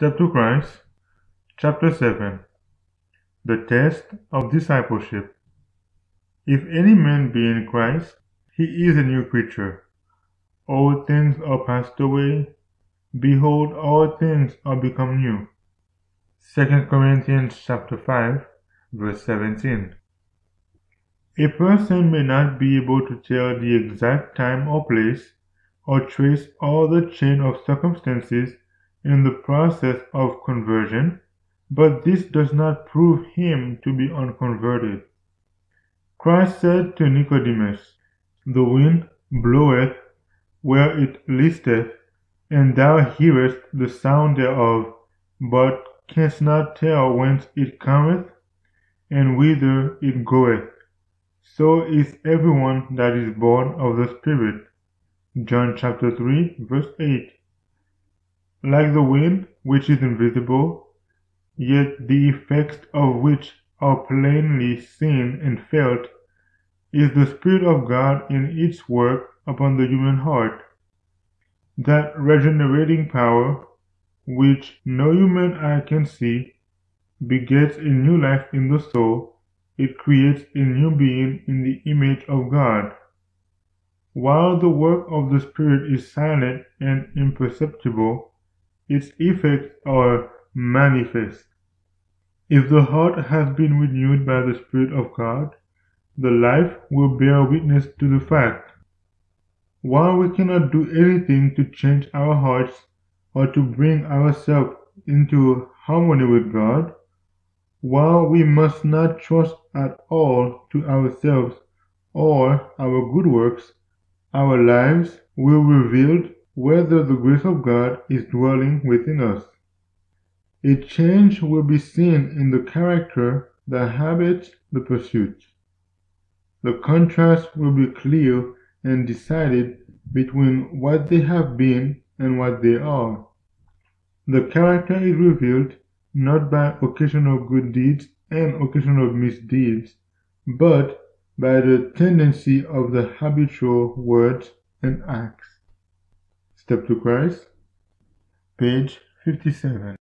Step to Christ, Chapter 7 The Test of Discipleship. If any man be in Christ, he is a new creature. All things are passed away. Behold, all things are become new. 2 Corinthians chapter 5, verse 17. A person may not be able to tell the exact time or place, or trace all the chain of circumstances in the process of conversion, but this does not prove him to be unconverted. Christ said to Nicodemus, The wind bloweth where it listeth, and thou hearest the sound thereof, but canst not tell whence it cometh, and whither it goeth. So is everyone that is born of the Spirit. John chapter 3, verse 8. Like the wind, which is invisible, yet the effects of which are plainly seen and felt, is the Spirit of God in its work upon the human heart. That regenerating power, which no human eye can see, begets a new life in the soul, it creates a new being in the image of God. While the work of the Spirit is silent and imperceptible, its effects are manifest. If the heart has been renewed by the Spirit of God, the life will bear witness to the fact. While we cannot do anything to change our hearts or to bring ourselves into harmony with God, while we must not trust at all to ourselves or our good works, our lives will reveal whether the grace of God is dwelling within us. A change will be seen in the character, the habits, the pursuits. The contrast will be clear and decided between what they have been and what they are. The character is revealed not by occasional good deeds and occasional misdeeds, but by the tendency of the habitual words and acts. Step to Christ, page 57.